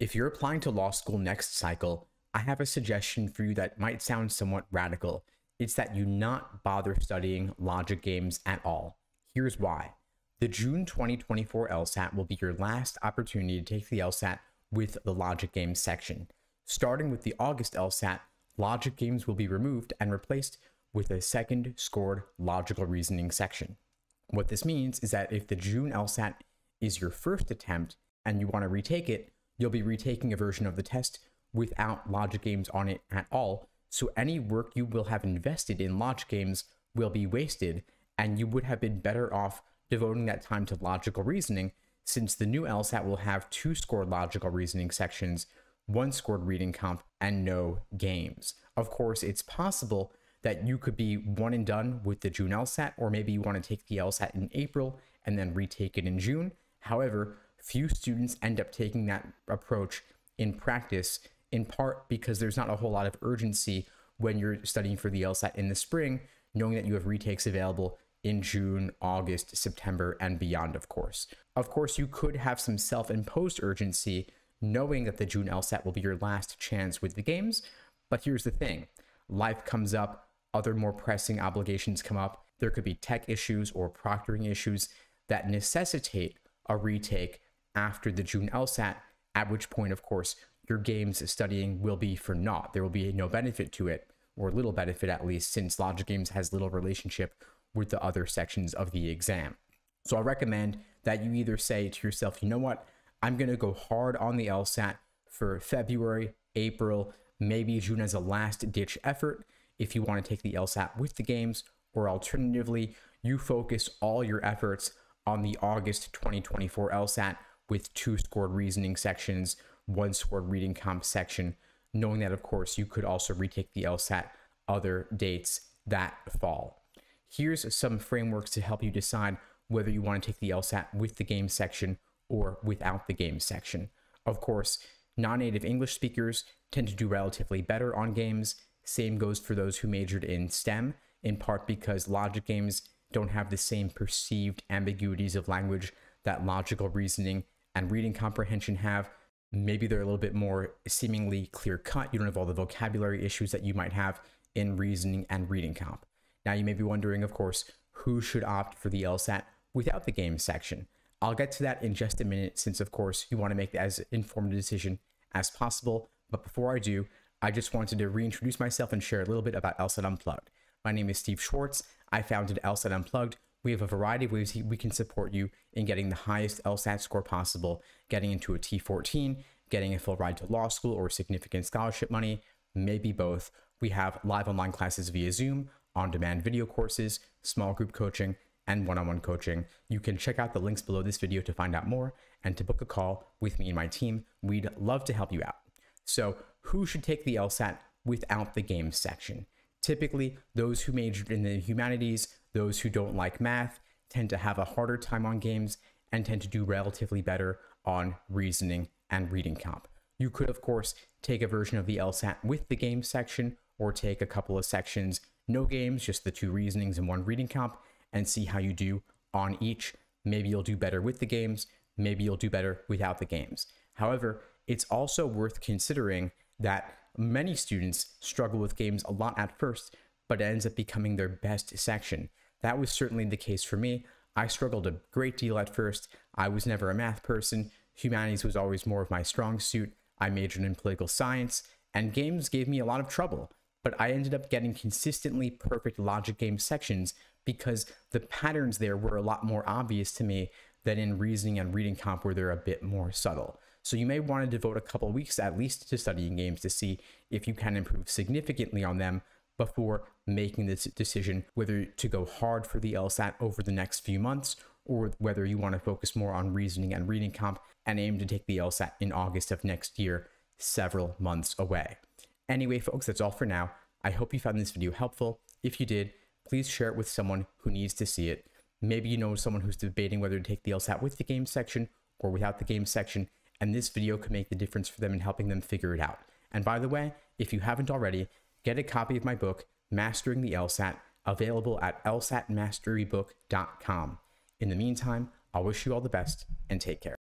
If you're applying to law school next cycle, I have a suggestion for you that might sound somewhat radical. It's that you not bother studying logic games at all. Here's why. The June 2024 LSAT will be your last opportunity to take the LSAT with the logic games section. Starting with the August LSAT, logic games will be removed and replaced with a second scored logical reasoning section. What this means is that if the June LSAT is your first attempt and you want to retake it, you'll be retaking a version of the test without logic games on it at all. So any work you will have invested in logic games will be wasted, and you would have been better off devoting that time to logical reasoning since the new LSAT will have two scored logical reasoning sections, one scored reading comp, and no games. Of course, it's possible that you could be one and done with the June LSAT, or maybe you want to take the LSAT in April and then retake it in June. However, few students end up taking that approach in practice, in part because there's not a whole lot of urgency when you're studying for the LSAT in the spring, knowing that you have retakes available in June, August, September, and beyond, of course. Of course, you could have some self imposed urgency knowing that the June LSAT will be your last chance with the games. But here's the thing life comes up, other more pressing obligations come up. There could be tech issues or proctoring issues that necessitate a retake after the June LSAT, at which point, of course, your games studying will be for naught. There will be no benefit to it, or little benefit at least, since Logic Games has little relationship with the other sections of the exam. So I recommend that you either say to yourself, you know what, I'm going to go hard on the LSAT for February, April, maybe June as a last ditch effort if you want to take the LSAT with the games, or alternatively, you focus all your efforts on the August 2024 LSAT with two scored reasoning sections, one scored reading comp section, knowing that, of course, you could also retake the LSAT other dates that fall. Here's some frameworks to help you decide whether you want to take the LSAT with the game section or without the game section. Of course, non native English speakers tend to do relatively better on games. Same goes for those who majored in STEM, in part because logic games don't have the same perceived ambiguities of language that logical reasoning and reading comprehension have. Maybe they're a little bit more seemingly clear cut. You don't have all the vocabulary issues that you might have in reasoning and reading comp. Now, you may be wondering, of course, who should opt for the LSAT without the game section. I'll get to that in just a minute, since, of course, you want to make as informed a decision as possible. But before I do, I just wanted to reintroduce myself and share a little bit about LSAT Unplugged. My name is Steve Schwartz. I founded LSAT Unplugged. We have a variety of ways we can support you in getting the highest LSAT score possible, getting into a T14, getting a full ride to law school or significant scholarship money, maybe both. We have live online classes via Zoom, on demand video courses, small group coaching, and one on one coaching. You can check out the links below this video to find out more and to book a call with me and my team. We'd love to help you out. So, who should take the LSAT without the games section? Typically, those who majored in the humanities, those who don't like math, tend to have a harder time on games and tend to do relatively better on reasoning and reading comp. You could, of course, take a version of the LSAT with the games section or take a couple of sections, no games, just the two reasonings and one reading comp, and see how you do on each. Maybe you'll do better with the games, maybe you'll do better without the games. However, it's also worth considering that Many students struggle with games a lot at first, but it ends up becoming their best section. That was certainly the case for me. I struggled a great deal at first. I was never a math person. Humanities was always more of my strong suit. I majored in political science, and games gave me a lot of trouble. But I ended up getting consistently perfect logic game sections because the patterns there were a lot more obvious to me than in reasoning and reading comp where they're a bit more subtle. So you may want to devote a couple weeks at least to studying games to see if you can improve significantly on them before making this decision whether to go hard for the LSAT over the next few months or whether you want to focus more on reasoning and reading comp and aim to take the LSAT in August of next year, several months away. Anyway, folks, that's all for now. I hope you found this video helpful. If you did, please share it with someone who needs to see it. Maybe you know someone who's debating whether to take the LSAT with the game section or without the game section, and this video could make the difference for them in helping them figure it out. And by the way, if you haven't already, get a copy of my book, Mastering the LSAT, available at lsatmasterybook.com. In the meantime, I'll wish you all the best and take care.